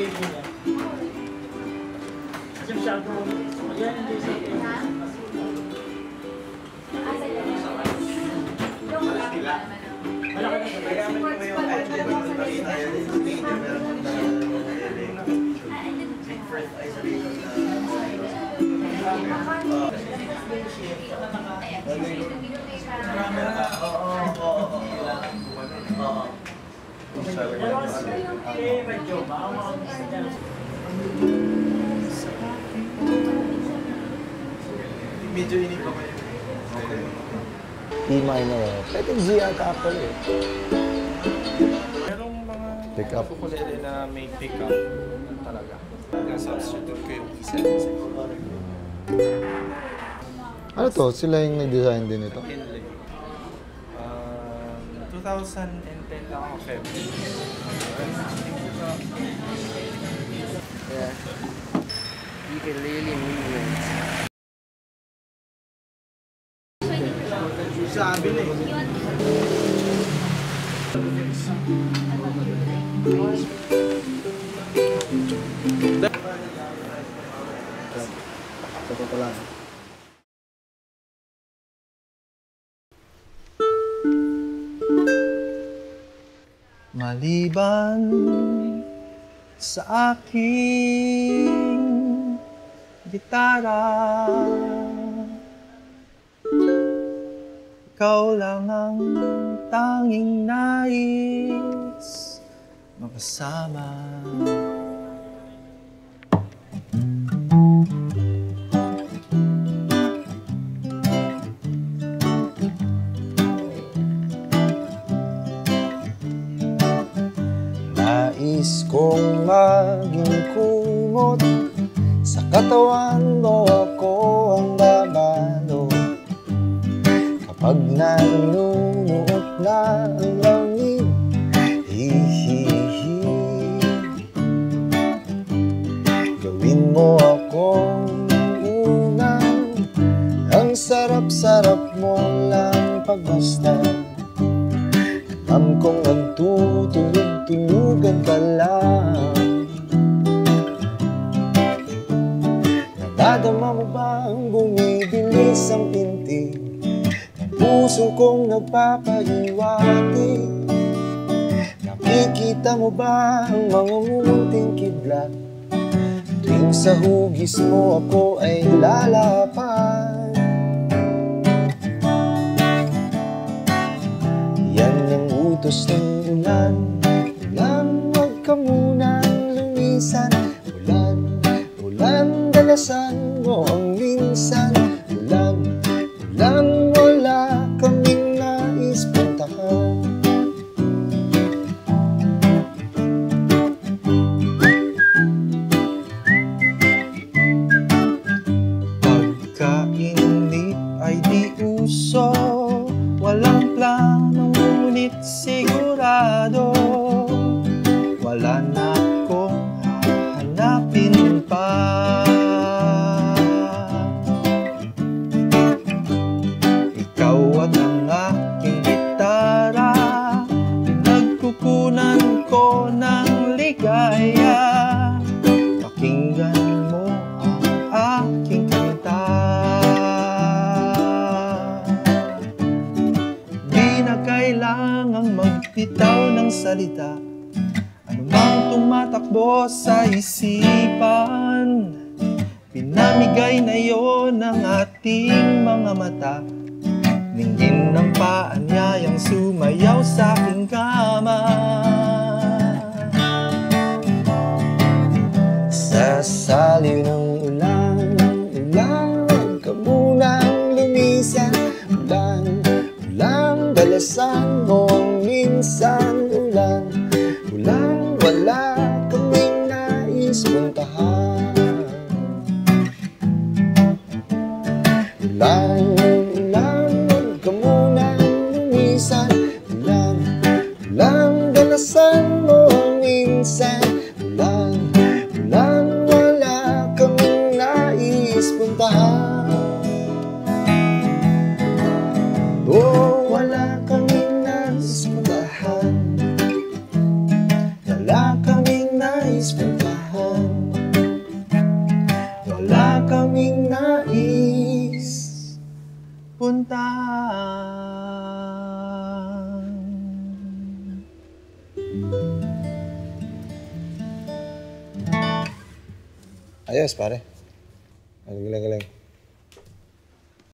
schedule niya. Kasi masyado, sa Malaki mo yung kahit di ba nung nakita yun, yung video, meron kang na different isolation na medyo, iniba ko yun. Okay. E minor. Pwede G ata pala eh. Merong mga Pick up. ukulele na may pick up talaga. Nag-substitute ko yung E7 Ano to? Sila yung nag-design din ito? Henley. Um, 2010 lang ako February. Yeah. Ukulele movement. Sabi na eh. Sa totoo lang. Maliban sa aking gitara Ikaw lang ang tanging nais makasama Nais kong maging kumot. Sa katawan mo ako ang babalo Kapag nanunuot na ang lamig Hihihi. Gawin mo akong unang Ang sarap-sarap mo lang pagmasdan puso kong nagpapahiwati Nakikita mo ba ang mga munting kidlat Tuwing sa hugis mo ako ay lalapan. Yan ang utos ng ulan. Ulan, huwag ka munang lumisan. Ulan, ulan, dalasan Wala na akong hahanapin pa. Ikaw at ang aking gitara. Nagkukunan ko ng ligaya. Pakinggan mo ang aking kanta. Di na kailangang magbitaw ng salita tumatakbo sa isipan. Pinamigay na yon ng ating mga mata. Ningin ng paanyayang sumayaw sa aking kama. Sa saliw ng ulan, ulan, huwag ka munang lumisan. Ulan, ulan, dalasan luntang Ayo separe. Geleng-geleng.